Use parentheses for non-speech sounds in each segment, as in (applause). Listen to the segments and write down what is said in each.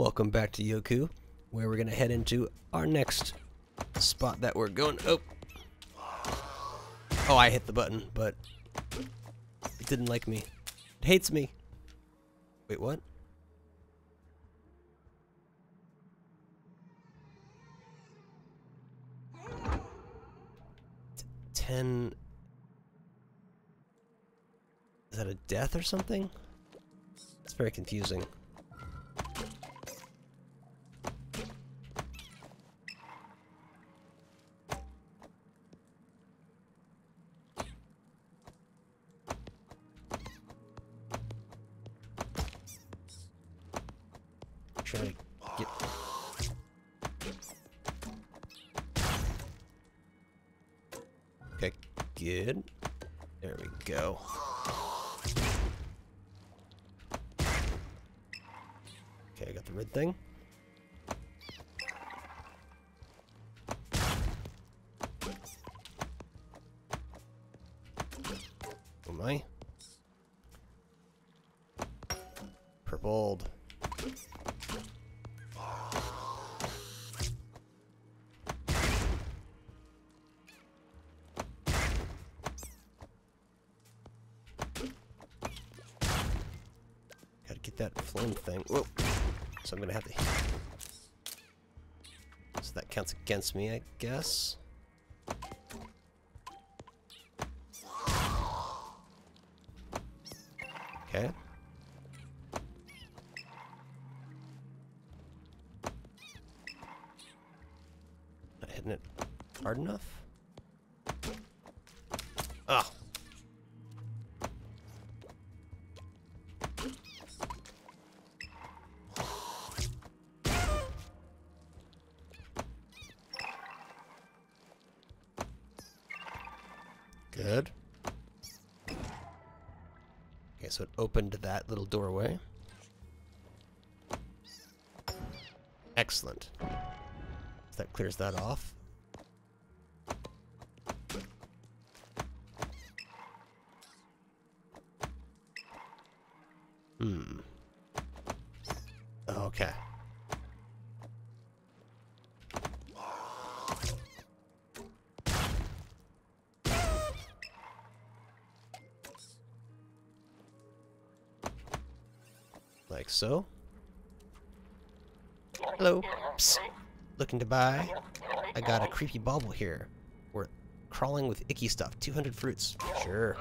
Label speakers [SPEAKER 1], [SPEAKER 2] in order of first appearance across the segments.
[SPEAKER 1] Welcome back to Yoku, where we're gonna head into our next spot that we're going. Oh, oh, I hit the button, but it didn't like me. It hates me. Wait, what? Ten. Is that a death or something? It's very confusing. My. Purpled. Gotta get that flame thing. Whoa. So I'm gonna have to. So that counts against me, I guess. So it opened that little doorway. Excellent. So that clears that off. Hmm. So. Hello. Psst. Looking to buy? I got a creepy bauble here. We're crawling with icky stuff. 200 fruits. Sure.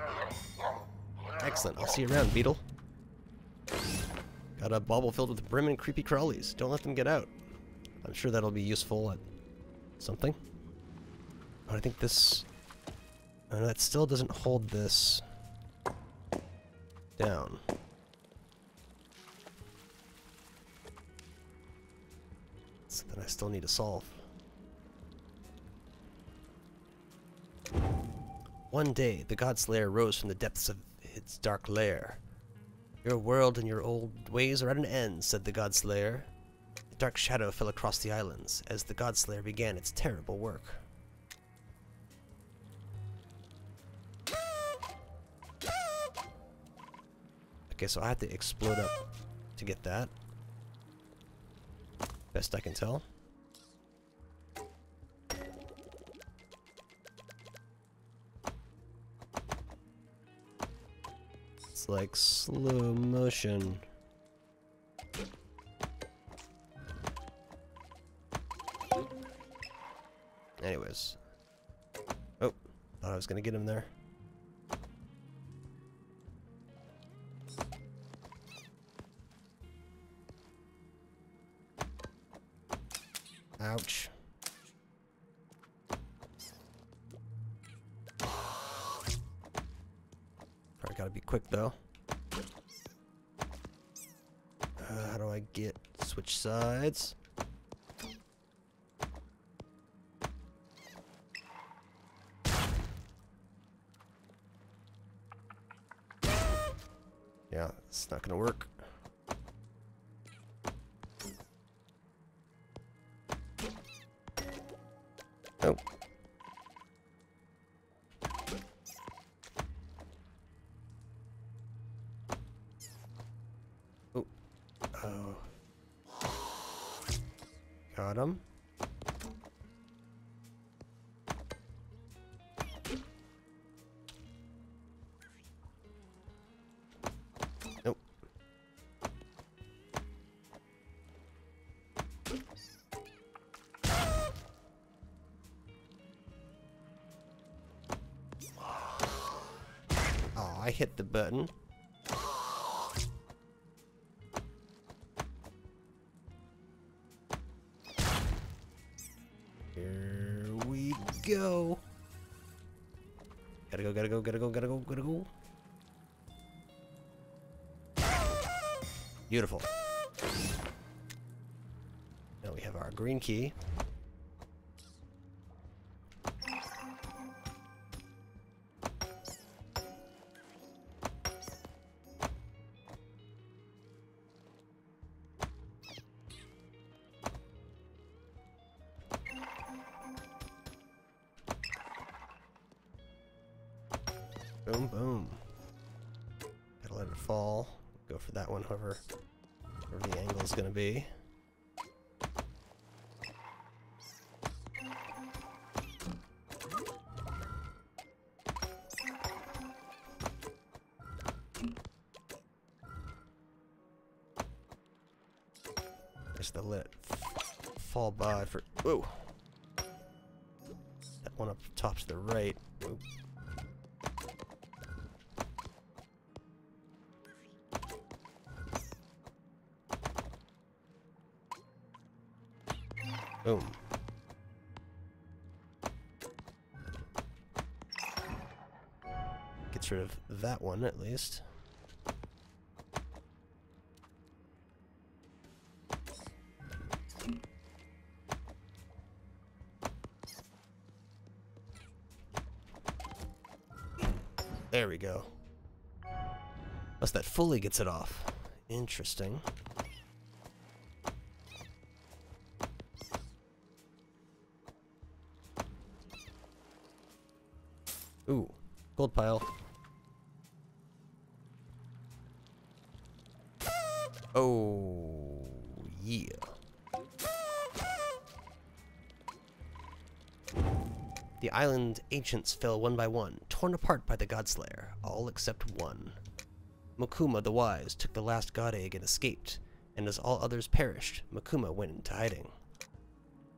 [SPEAKER 1] Excellent. I'll see you around, beetle. Got a bauble filled with brim and creepy crawlies. Don't let them get out. I'm sure that'll be useful at something. But I think this... Uh, that still doesn't hold this down. Still need to solve. One day, the God Slayer rose from the depths of its dark lair. Your world and your old ways are at an end, said the God Slayer. A dark shadow fell across the islands as the God Slayer began its terrible work. Okay, so I have to explode up to get that. Best I can tell. Like slow motion. Anyways. Oh, thought I was gonna get him there. Ouch. Probably gotta be quick though. Uh, how do I get switch sides? Yeah, it's not gonna work. Button. Here we go. Gotta go, gotta go, gotta go, gotta go, gotta go. Beautiful. Now we have our green key. Boom. Gets rid of that one at least. There we go. Unless that fully gets it off. Interesting. Gold pile. Oh, yeah. The island ancients fell one by one, torn apart by the Godslayer, all except one. Makuma the Wise took the last god egg and escaped, and as all others perished, Makuma went into hiding.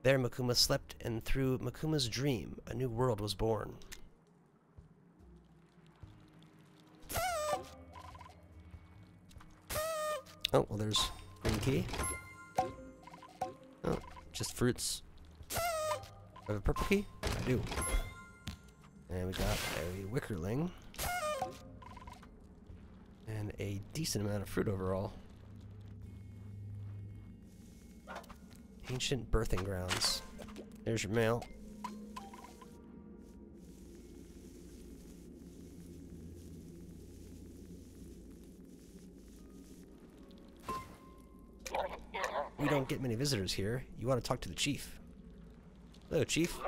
[SPEAKER 1] There Makuma slept, and through Makuma's dream, a new world was born. Oh, well, there's green key. Oh, just fruits. I have a purple key? I do. And we got a wickerling. And a decent amount of fruit overall. Ancient birthing grounds. There's your mail. We don't get many visitors here. You want to talk to the chief. Hello, chief.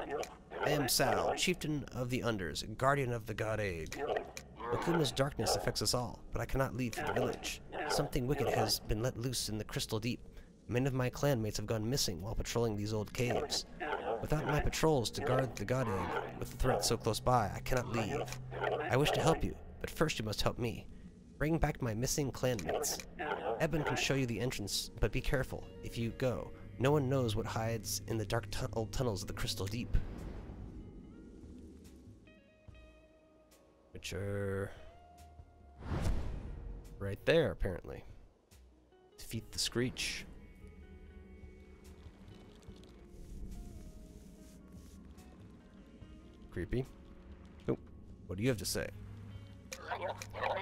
[SPEAKER 1] I am Sal, chieftain of the Unders, guardian of the god egg. Okuma's darkness affects us all, but I cannot leave for the village. Something wicked has been let loose in the crystal deep. Many of my clanmates have gone missing while patrolling these old caves. Without my patrols to guard the god egg, with the threat so close by, I cannot leave. I wish to help you, but first you must help me. Bring back my missing clanmates. Eben can show you the entrance, but be careful. If you go, no one knows what hides in the dark tu old tunnels of the Crystal Deep. Which are... right there, apparently. Defeat the Screech. Creepy. Oh, what do you have to say?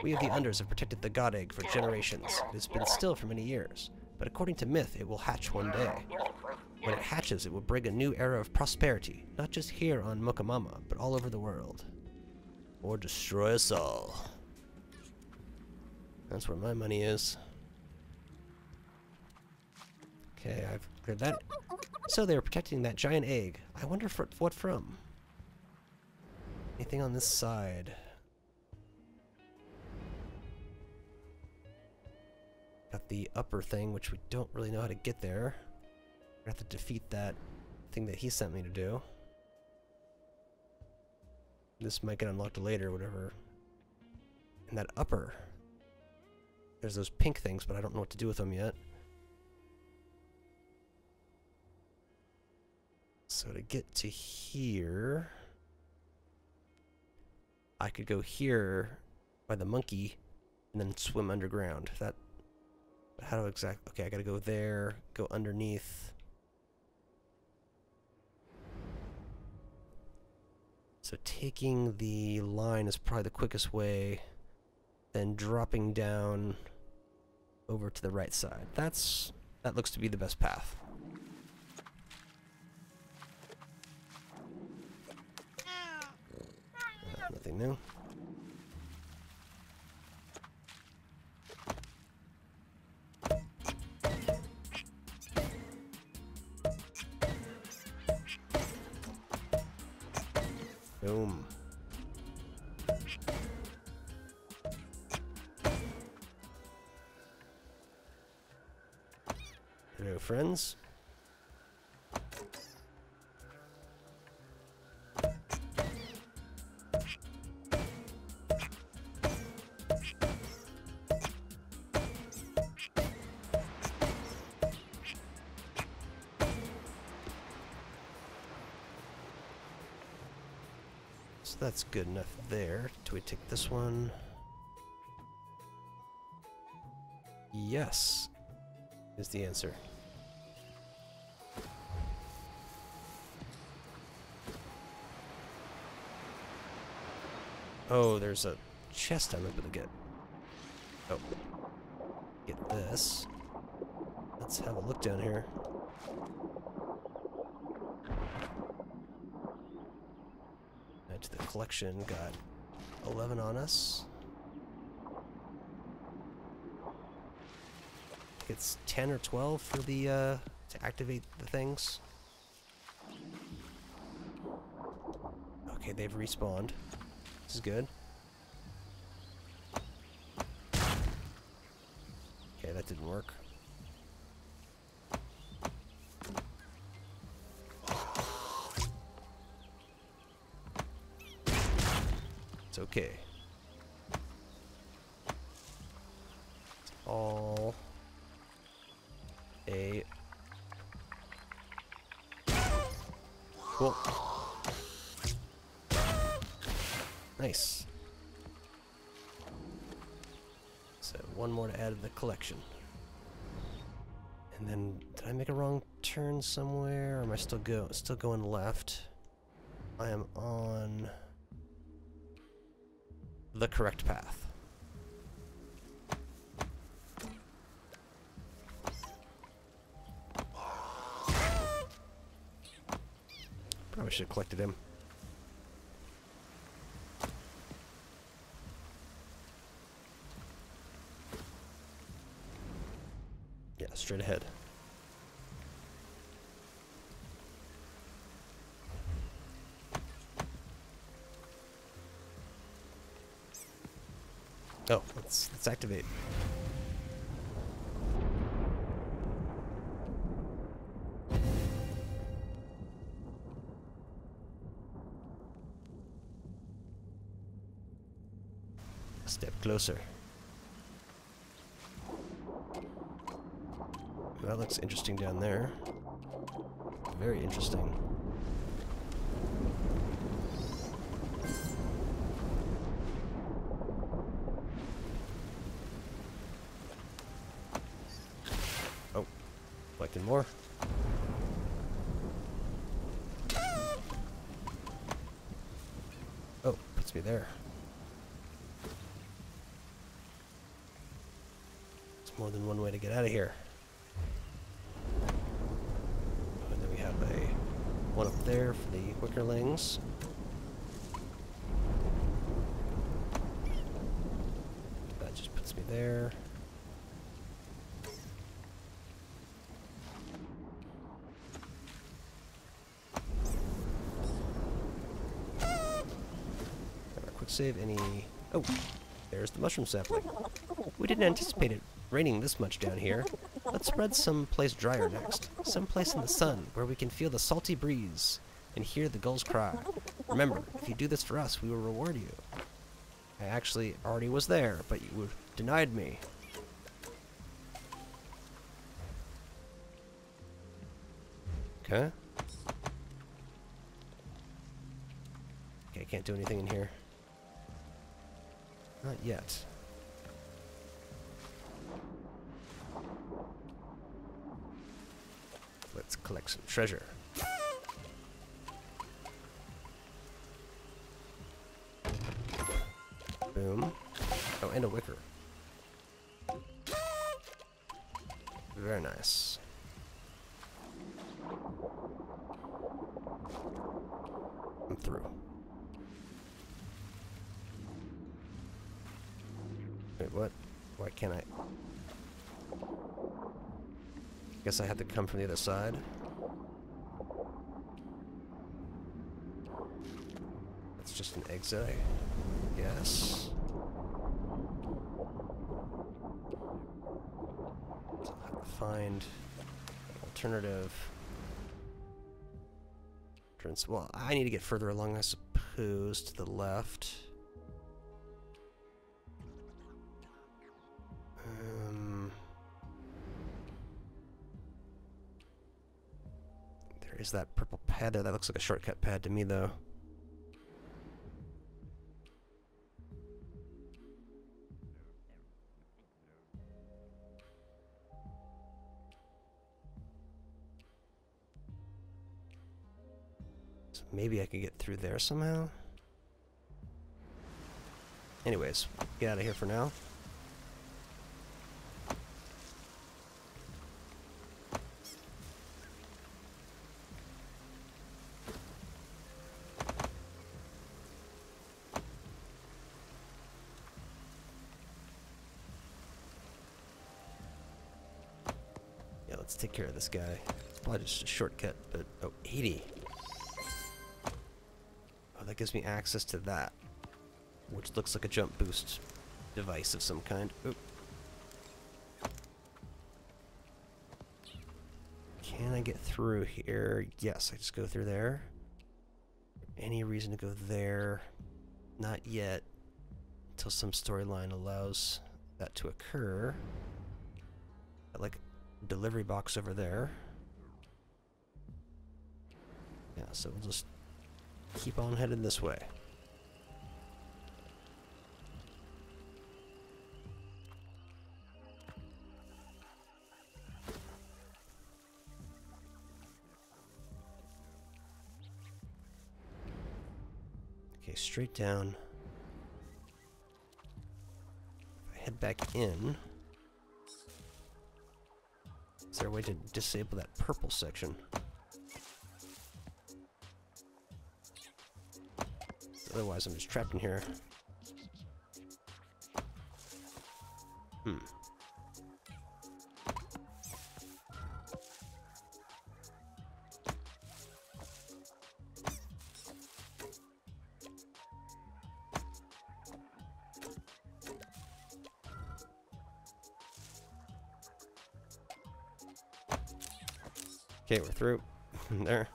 [SPEAKER 1] We of the Unders have protected the God Egg for generations. It has been still for many years, but according to myth, it will hatch one day. When it hatches, it will bring a new era of prosperity, not just here on Mokumana, but all over the world. Or destroy us all. That's where my money is. Okay, I've cleared that. So they were protecting that giant egg. I wonder for, what from? Anything on this side? Got the upper thing, which we don't really know how to get there. I have to defeat that thing that he sent me to do. This might get unlocked later, whatever. And that upper. There's those pink things, but I don't know what to do with them yet. So to get to here, I could go here by the monkey and then swim underground. That, how do exact? Okay, I gotta go there, go underneath. So taking the line is probably the quickest way. Then dropping down over to the right side. That's that looks to be the best path. Uh, nothing new. Boom. Hello, friends. That's good enough there. Do we take this one? Yes, is the answer. Oh, there's a chest I'm able to get. Oh. Get this. Let's have a look down here. Collection, got 11 on us. It's 10 or 12 for the, uh, to activate the things. Okay, they've respawned. This is good. Okay, that didn't work. Okay. All a cool. Nice. So one more to add to the collection. And then did I make a wrong turn somewhere? Am I still go still going left? I am on the correct path. Probably should have collected him. Yeah, straight ahead. Oh, let's let's activate. Step closer. That looks interesting down there. Very interesting. Oh, collecting more. Oh, puts me there. It's more than one way to get out of here. And then we have a one up there for the wickerlings. That just puts me there. Quick save any... Oh, there's the mushroom sapling. We didn't anticipate it raining this much down here. Let's spread someplace drier next. Someplace in the sun, where we can feel the salty breeze and hear the gulls cry. Remember, if you do this for us, we will reward you. I actually already was there, but you denied me. Okay. Okay, I can't do anything in here. Not yet. Let's collect some treasure. Boom. Oh, and a wicker. Very nice. I'm through. Wait, what? Why can't I? Guess I had to come from the other side. That's just an exit, I guess. Find alternative entrance. Well, I need to get further along, I suppose, to the left. Um, there is that purple pad there. That looks like a shortcut pad to me, though. Maybe I could get through there somehow. Anyways, get out of here for now. Yeah, let's take care of this guy. It's probably just a shortcut, but... Oh, 80. Gives me access to that. Which looks like a jump boost device of some kind. Oop. Can I get through here? Yes, I just go through there. Any reason to go there? Not yet. Until some storyline allows that to occur. Got, like delivery box over there. Yeah, so we'll just keep on heading this way. Okay, straight down. I head back in, is there a way to disable that purple section? Otherwise, I'm just trapped in here. Hmm. Okay, we're through. (laughs) there.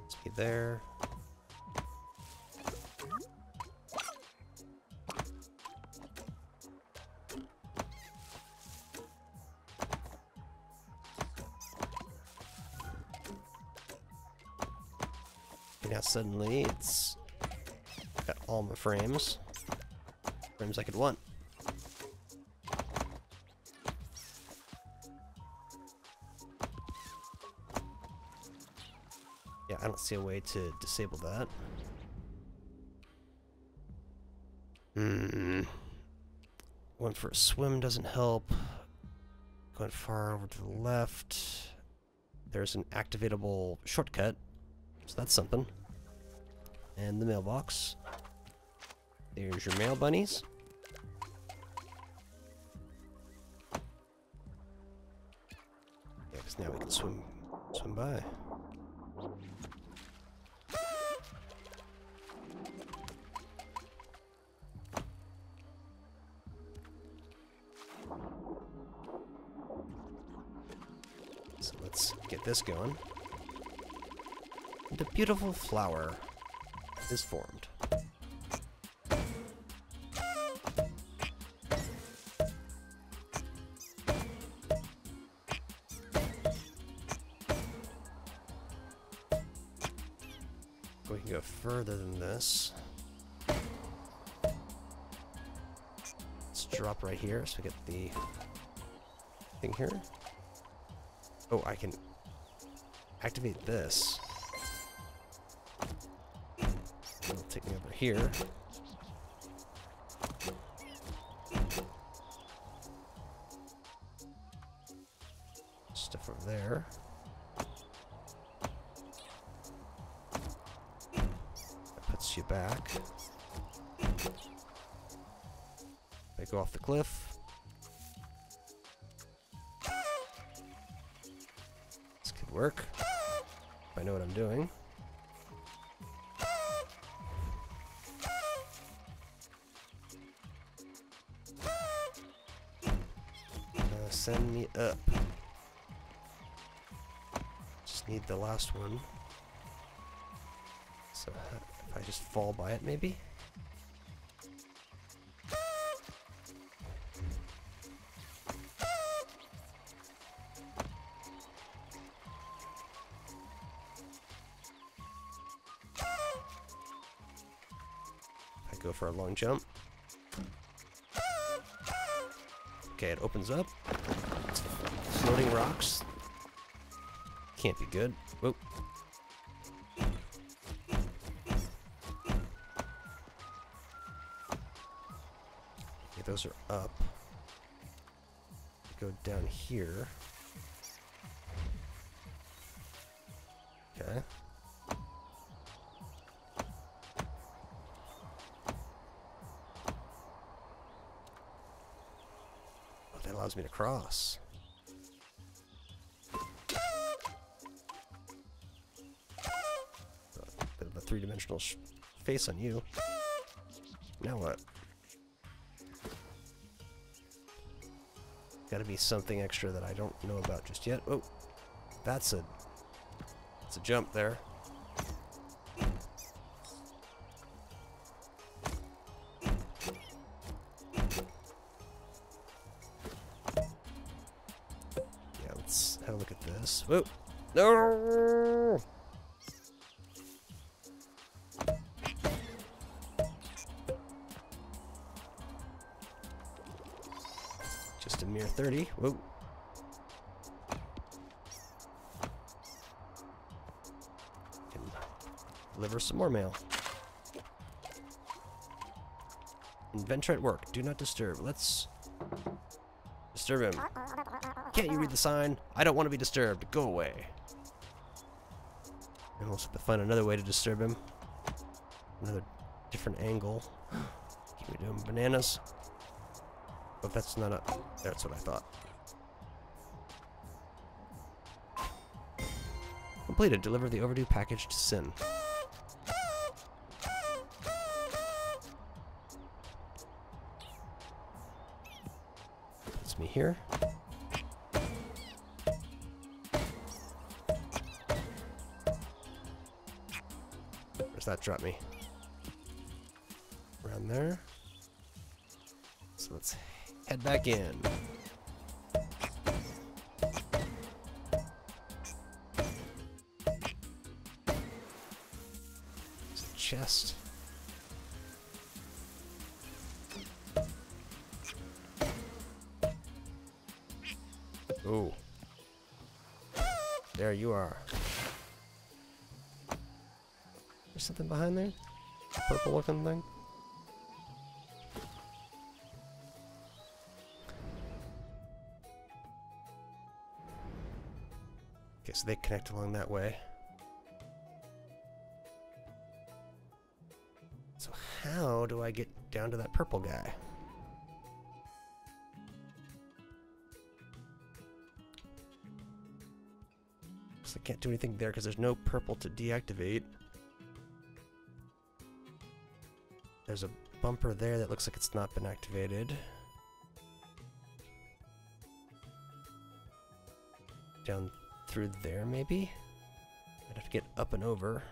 [SPEAKER 1] Let's be there. Now suddenly it's got all my frames. Frames I could want. Yeah, I don't see a way to disable that. Hmm. Going for a swim doesn't help. Going far over to the left. There's an activatable shortcut. So that's something. And the mailbox. There's your mail bunnies. Yeah, because now we can swim, swim by. So let's get this going. The beautiful flower is formed. We can go further than this. Let's drop right here so we get the thing here. Oh, I can activate this. Here. Send me up. Just need the last one. So if I just fall by it, maybe? I go for a long jump. Okay, it opens up. Floating rocks. Can't be good. Whoa. Okay, those are up. Go down here. Okay. Oh, that allows me to cross. Three-dimensional face on you. Now what? Got to be something extra that I don't know about just yet. Oh, that's a that's a jump there. Yeah, let's have a look at this. Whoa! No! Whoa. Can deliver some more mail. Inventor at work. Do not disturb. Let's disturb him. Can't you read the sign? I don't want to be disturbed. Go away. And we'll have to find another way to disturb him. Another different angle. Keep me doing bananas. But that's not a... That's what I thought. Completed. Deliver the overdue package to Sin. Puts me here. Where's that drop me? Around there. So let's head back in. Chest. Oh. There you are. There's something behind there? Purple looking thing? Okay, so they connect along that way. Down to that purple guy? So I can't do anything there because there's no purple to deactivate. There's a bumper there that looks like it's not been activated. Down through there, maybe? I'd have to get up and over.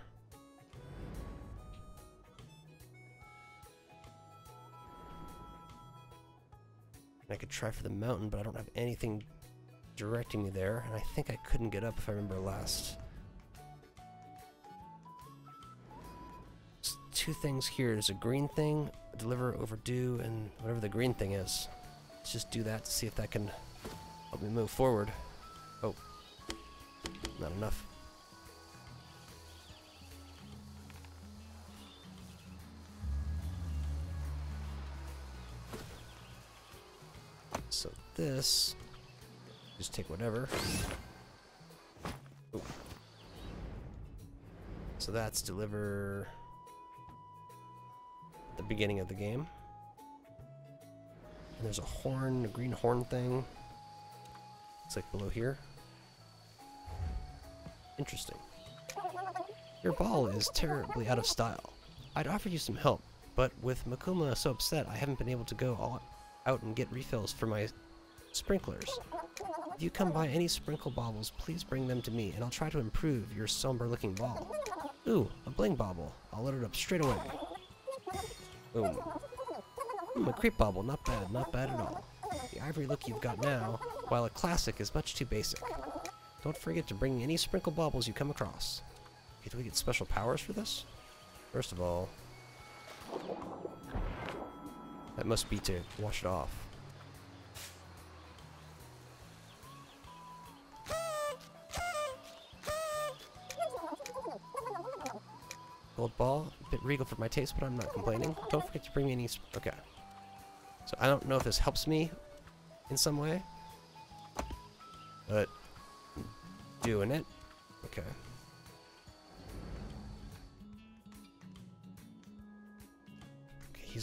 [SPEAKER 1] I could try for the mountain, but I don't have anything directing me there, and I think I couldn't get up if I remember last. Two things here. There's a green thing, deliver overdue, and whatever the green thing is. Let's just do that to see if that can help me move forward. Oh, not enough. So this, just take whatever. Ooh. So that's deliver the beginning of the game. And there's a horn, a green horn thing. It's like below here. Interesting. Your ball is terribly out of style. I'd offer you some help, but with Makuma so upset, I haven't been able to go all out and get refills for my sprinklers. If you come by any sprinkle baubles, please bring them to me, and I'll try to improve your somber-looking ball. Ooh, a bling bauble. I'll load it up straight away. Boom. Hmm, a creep bauble. Not bad, not bad at all. The ivory look you've got now, while a classic, is much too basic. Don't forget to bring any sprinkle baubles you come across. Okay, do we get special powers for this? First of all... That must be to wash it off. Gold ball, a bit regal for my taste, but I'm not complaining. Don't forget to bring me any... Okay. So I don't know if this helps me in some way. But... Doing it. Okay.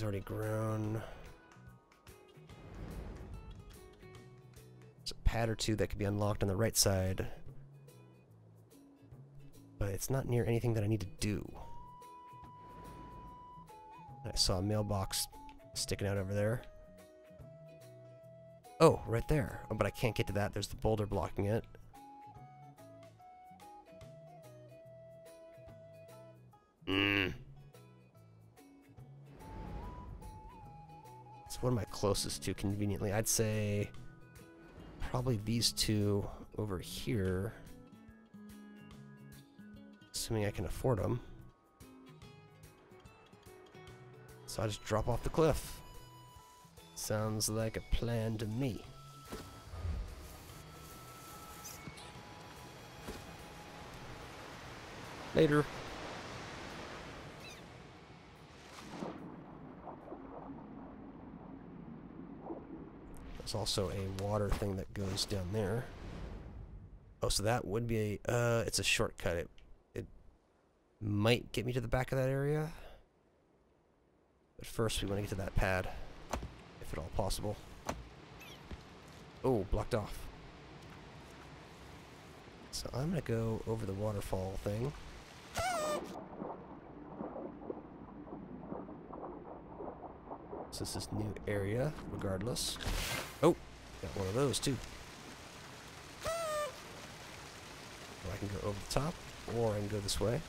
[SPEAKER 1] He's already grown. There's a pad or two that could be unlocked on the right side. But it's not near anything that I need to do. I saw a mailbox sticking out over there. Oh, right there. Oh, but I can't get to that. There's the boulder blocking it. Closest to conveniently? I'd say probably these two over here. Assuming I can afford them. So I just drop off the cliff. Sounds like a plan to me. Later. There's also a water thing that goes down there. Oh, so that would be a, uh, it's a shortcut. It, it might get me to the back of that area. But first we want to get to that pad, if at all possible. Oh, blocked off. So I'm going to go over the waterfall thing. So this is new area, regardless. Oh, got one of those too. I can go over the top, or I can go this way.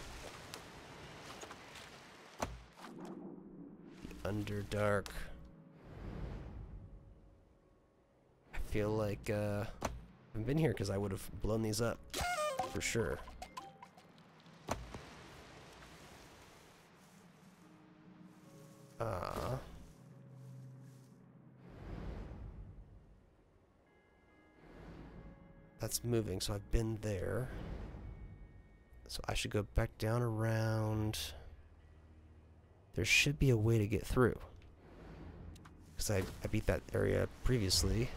[SPEAKER 1] The Underdark. I feel like uh, I haven't been here because I would have blown these up for sure. Uh, that's moving, so I've been there. So I should go back down around... There should be a way to get through. Because I, I beat that area previously.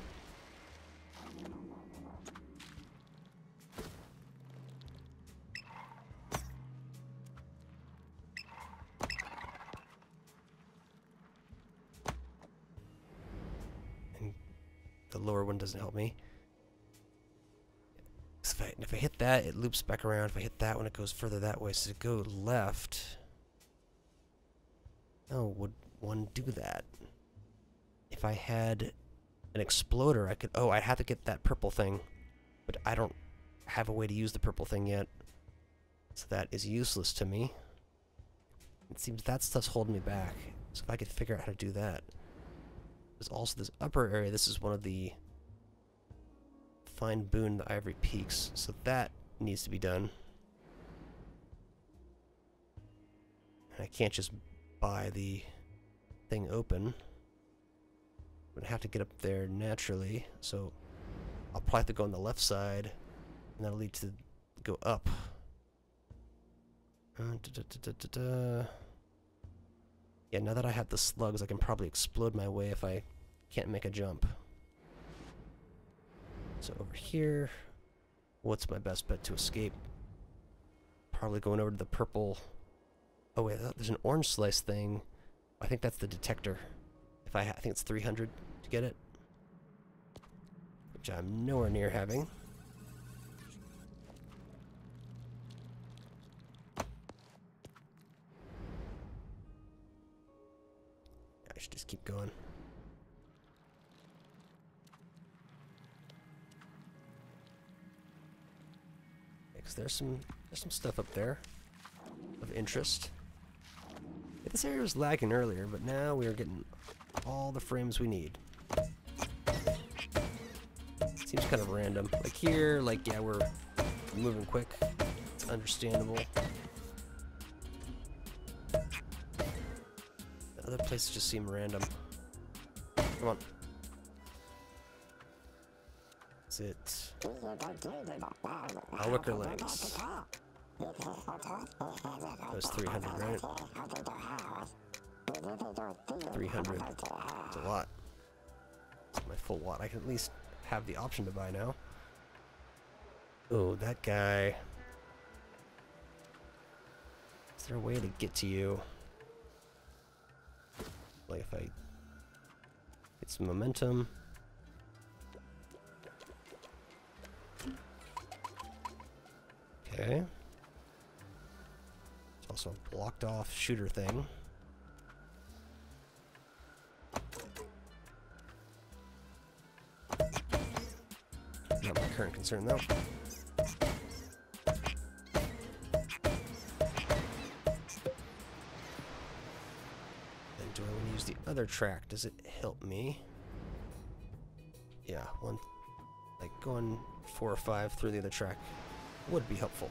[SPEAKER 1] It loops back around. If I hit that one, it goes further that way. So go left... Oh, would one do that? If I had an exploder, I could... Oh, I have to get that purple thing. But I don't have a way to use the purple thing yet. So that is useless to me. It seems that stuff's holding me back. So if I could figure out how to do that. There's also this upper area. This is one of the Fine Boon, the Ivory Peaks. So that needs to be done. And I can't just buy the thing open. I'm gonna have to get up there naturally, so I'll probably have to go on the left side, and that'll lead to go up. Uh, da, da, da, yeah, now that I have the slugs, I can probably explode my way if I can't make a jump. So over here, what's my best bet to escape? Probably going over to the purple. Oh wait, uh, there's an orange slice thing. I think that's the detector. If I, I think it's 300 to get it, which I'm nowhere near having. I should just keep going. There's some there's some stuff up there of interest. This area was lagging earlier, but now we are getting all the frames we need. Seems kind of random. Like here, like, yeah, we're moving quick. It's understandable. Other places just seem random. Come on. That's it... Alwickerlings. That was 300, right? 300. That's a lot. That's my full watt. I can at least have the option to buy now. Oh, that guy. Is there a way to get to you? Like if I get some momentum. Okay. It's also a blocked off shooter thing. Not my current concern though. Then do I want to use the other track? Does it help me? Yeah, one like going four or five through the other track would be helpful.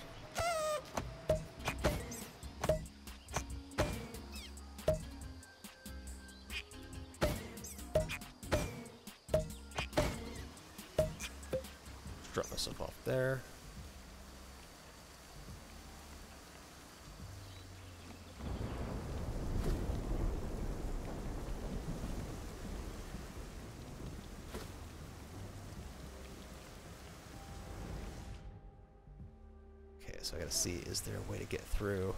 [SPEAKER 1] So see, is there a way to get through?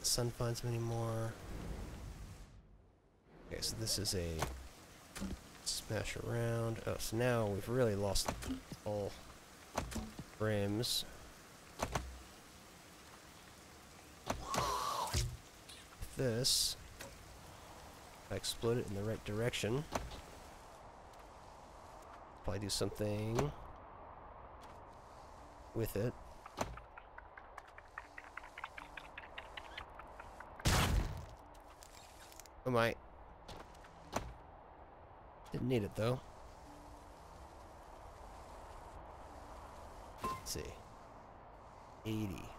[SPEAKER 1] Sun finds me anymore. Okay, so this is a smash around. Oh, so now we've really lost all frames. This, I explode it in the right direction. Probably do something with it. Oh my. Didn't need it though. Let's see. 80.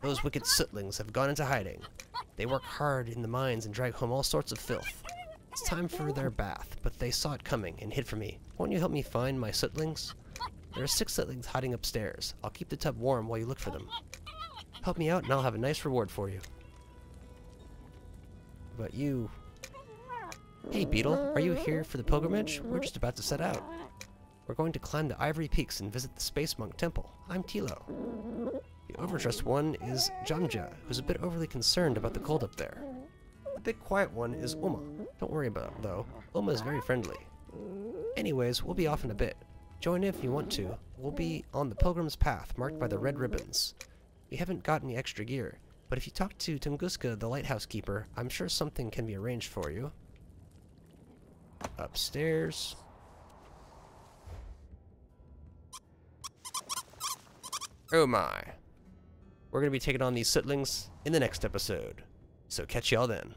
[SPEAKER 1] Those wicked sootlings have gone into hiding. They work hard in the mines and drag home all sorts of filth. It's time for their bath, but they saw it coming and hid from me. Won't you help me find my sootlings? There are six sootlings hiding upstairs. I'll keep the tub warm while you look for them. Help me out and I'll have a nice reward for you. But you... Hey, Beetle, are you here for the pilgrimage? We're just about to set out. We're going to climb the Ivory Peaks and visit the Space Monk Temple. I'm Tilo. The overdressed one is Jamja, who's a bit overly concerned about the cold up there. The big quiet one is Uma. Don't worry about it, though. Uma is very friendly. Anyways, we'll be off in a bit. Join if you want to. We'll be on the Pilgrim's Path, marked by the red ribbons. We haven't got any extra gear, but if you talk to Tunguska, the lighthouse keeper, I'm sure something can be arranged for you. Upstairs. Oh my. We're going to be taking on these sootlings in the next episode. So catch y'all then.